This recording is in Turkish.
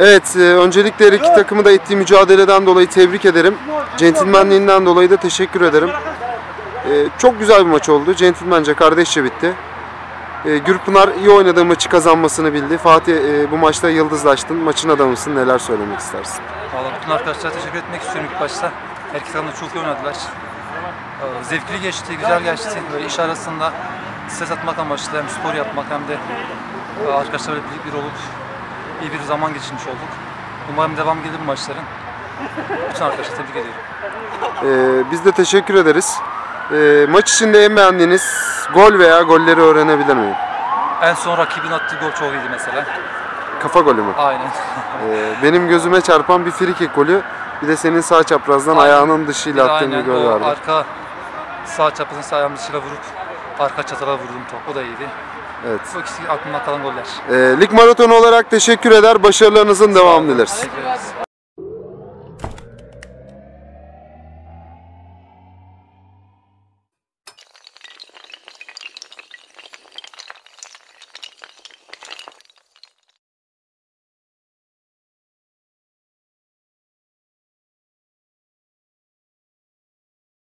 Evet, e, öncelikle her iki takımı da ettiği mücadeleden dolayı tebrik ederim. Centilmenliğinden dolayı da teşekkür ederim. E, çok güzel bir maç oldu. Centilmence, kardeşçe bitti. E, Gürpınar iyi oynadığı maçı kazanmasını bildi. Fatih e, bu maçta yıldızlaştın. Maçın adamısın. Neler söylemek istersin? Valla bütün arkadaşlara teşekkür etmek istiyorum ilk başta. Her iki takım da çok iyi oynadılar. Ee, Zevkli geçti, güzel geçti. Böyle iş arasında stres atmak amaçlı hem spor yapmak hem de arkadaşlarla birlik bir olup iyi bir zaman geçirmiş olduk. Umarım devam gelir bu maçların. Bütün arkadaşlara tebrik ediyorum. E, biz de teşekkür ederiz. E, maç içinde en beğendiğiniz gol veya golleri öğrenebilir miyim? En son rakibin attığı gol çok iyiydi mesela. Kafa golü mü? Aynen. E, benim gözüme çarpan bir free kick golü. Bir de senin sağ çaprazdan Aynen. ayağının dışıyla attığın bir gol vardı. arka sağ çaprazın sağ ayağımın dışıyla vurup arka çatala vurdum top. O da iyiydi. Evet. Bu ikisi aklımda kalan goller. E, lig maratonu olarak teşekkür eder. Başarılarınızın devamını dileriz.